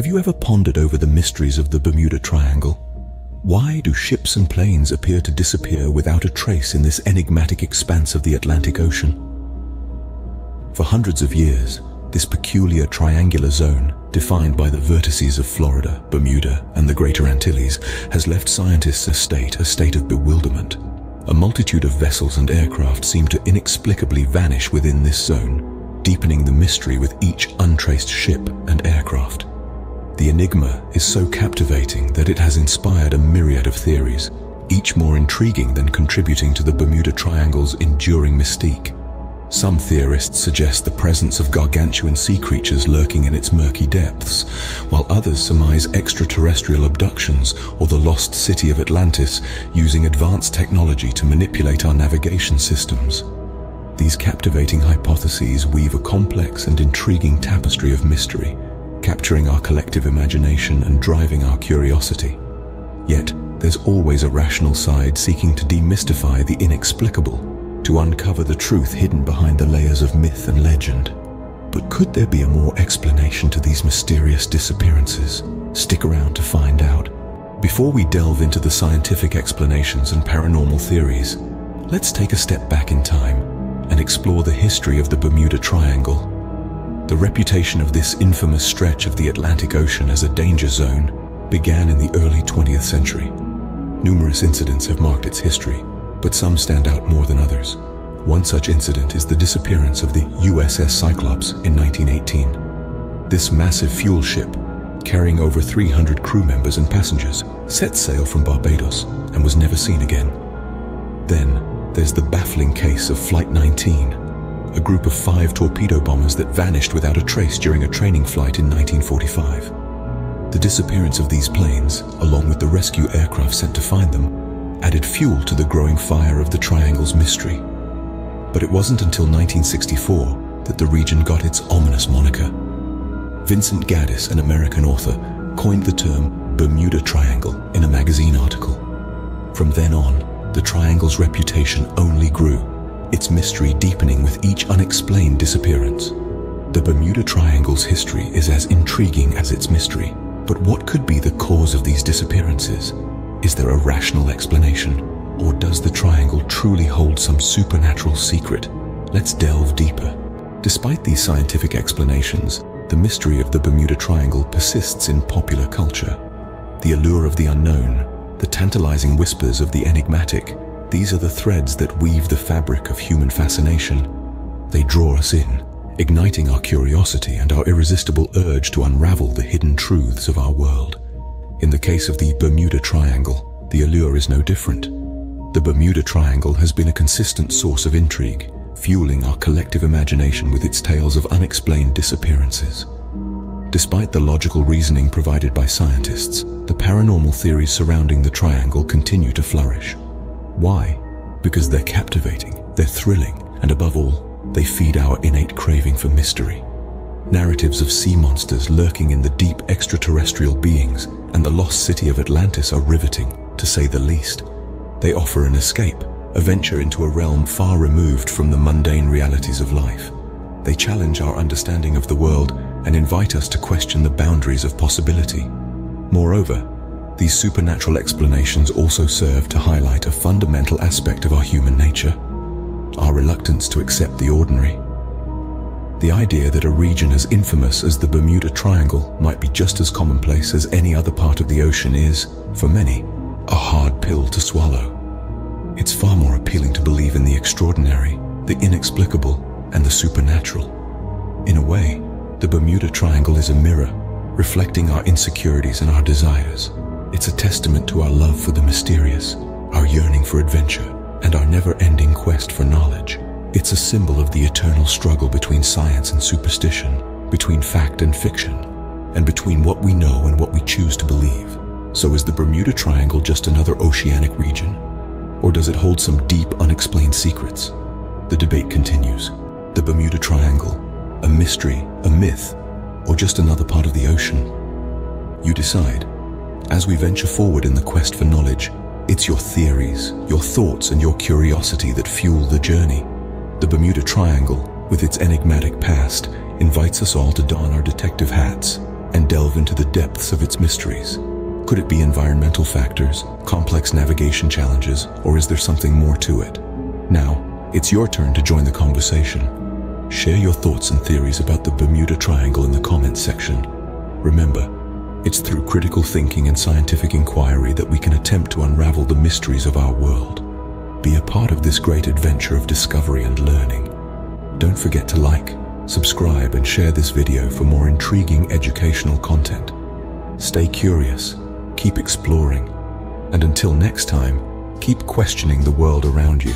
Have you ever pondered over the mysteries of the Bermuda Triangle? Why do ships and planes appear to disappear without a trace in this enigmatic expanse of the Atlantic Ocean? For hundreds of years, this peculiar triangular zone, defined by the vertices of Florida, Bermuda, and the Greater Antilles, has left scientists a state, a state of bewilderment. A multitude of vessels and aircraft seem to inexplicably vanish within this zone, deepening the mystery with each untraced ship and aircraft. The enigma is so captivating that it has inspired a myriad of theories, each more intriguing than contributing to the Bermuda Triangle's enduring mystique. Some theorists suggest the presence of gargantuan sea creatures lurking in its murky depths, while others surmise extraterrestrial abductions or the lost city of Atlantis using advanced technology to manipulate our navigation systems. These captivating hypotheses weave a complex and intriguing tapestry of mystery, capturing our collective imagination and driving our curiosity. Yet, there's always a rational side seeking to demystify the inexplicable, to uncover the truth hidden behind the layers of myth and legend. But could there be a more explanation to these mysterious disappearances? Stick around to find out. Before we delve into the scientific explanations and paranormal theories, let's take a step back in time and explore the history of the Bermuda Triangle the reputation of this infamous stretch of the Atlantic Ocean as a danger zone began in the early 20th century. Numerous incidents have marked its history, but some stand out more than others. One such incident is the disappearance of the USS Cyclops in 1918. This massive fuel ship, carrying over 300 crew members and passengers, set sail from Barbados and was never seen again. Then, there's the baffling case of Flight 19, a group of five torpedo bombers that vanished without a trace during a training flight in 1945. The disappearance of these planes, along with the rescue aircraft sent to find them, added fuel to the growing fire of the Triangle's mystery. But it wasn't until 1964 that the region got its ominous moniker. Vincent Gaddis, an American author, coined the term Bermuda Triangle in a magazine article. From then on, the Triangle's reputation only grew its mystery deepening with each unexplained disappearance. The Bermuda Triangle's history is as intriguing as its mystery. But what could be the cause of these disappearances? Is there a rational explanation? Or does the triangle truly hold some supernatural secret? Let's delve deeper. Despite these scientific explanations, the mystery of the Bermuda Triangle persists in popular culture. The allure of the unknown, the tantalizing whispers of the enigmatic, these are the threads that weave the fabric of human fascination. They draw us in, igniting our curiosity and our irresistible urge to unravel the hidden truths of our world. In the case of the Bermuda Triangle, the allure is no different. The Bermuda Triangle has been a consistent source of intrigue, fueling our collective imagination with its tales of unexplained disappearances. Despite the logical reasoning provided by scientists, the paranormal theories surrounding the triangle continue to flourish. Why? Because they're captivating, they're thrilling, and above all, they feed our innate craving for mystery. Narratives of sea monsters lurking in the deep extraterrestrial beings and the lost city of Atlantis are riveting, to say the least. They offer an escape, a venture into a realm far removed from the mundane realities of life. They challenge our understanding of the world and invite us to question the boundaries of possibility. Moreover, these supernatural explanations also serve to highlight a fundamental aspect of our human nature, our reluctance to accept the ordinary. The idea that a region as infamous as the Bermuda Triangle might be just as commonplace as any other part of the ocean is, for many, a hard pill to swallow. It's far more appealing to believe in the extraordinary, the inexplicable, and the supernatural. In a way, the Bermuda Triangle is a mirror, reflecting our insecurities and our desires. It's a testament to our love for the mysterious, our yearning for adventure, and our never-ending quest for knowledge. It's a symbol of the eternal struggle between science and superstition, between fact and fiction, and between what we know and what we choose to believe. So is the Bermuda Triangle just another oceanic region? Or does it hold some deep, unexplained secrets? The debate continues. The Bermuda Triangle, a mystery, a myth, or just another part of the ocean? You decide. As we venture forward in the quest for knowledge, it's your theories, your thoughts, and your curiosity that fuel the journey. The Bermuda Triangle, with its enigmatic past, invites us all to don our detective hats, and delve into the depths of its mysteries. Could it be environmental factors, complex navigation challenges, or is there something more to it? Now, it's your turn to join the conversation. Share your thoughts and theories about the Bermuda Triangle in the comments section. Remember, it's through critical thinking and scientific inquiry that we can attempt to unravel the mysteries of our world. Be a part of this great adventure of discovery and learning. Don't forget to like, subscribe and share this video for more intriguing educational content. Stay curious, keep exploring, and until next time, keep questioning the world around you.